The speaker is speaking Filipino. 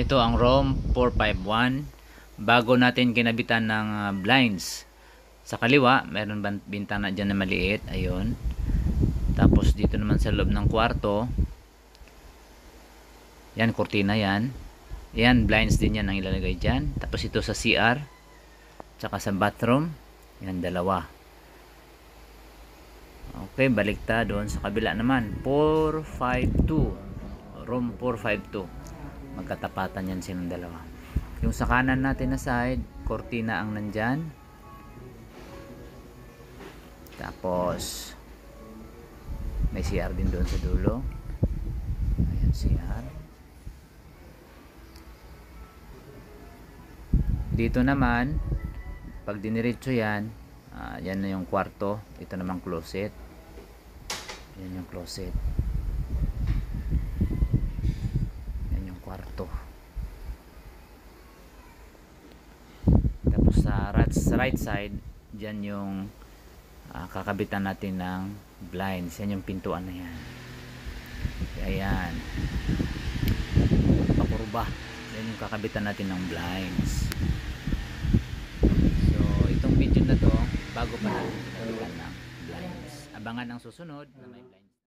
Ito ang ROM 451. Bago natin kinabitan ng ah, blinds. Sa kaliwa, meron bintana dyan na maliit. Ayun. Tapos dito naman sa loob ng kwarto. Yan, kurtina yan. Yan, blinds din yan ang ilalagay dyan. Tapos ito sa CR. Tsaka sa bathroom. Yan, dalawa. Okay, balik ta doon sa kabila naman. 452. Room 452. Magkatapatan yan silang dalawa. Yung sa kanan natin na side, kortina ang nandyan. Tapos, may CR din doon sa dulo. Ayan, CR. Dito naman, pag diniretso yan, ah, yan na yung kwarto. Ito naman closet. Yan yung closet. Yan yung kwarto. Tapos sa right, side, dyan yung ah, kakabitan natin ng blinds. Yan yung pintuan na yan. Ayan. Pakurba. Yan yung kakabitan natin ng blinds. So, itong video na to, bago pa natin kinabitan ng blinds. Abangan ang susunod na may blinds.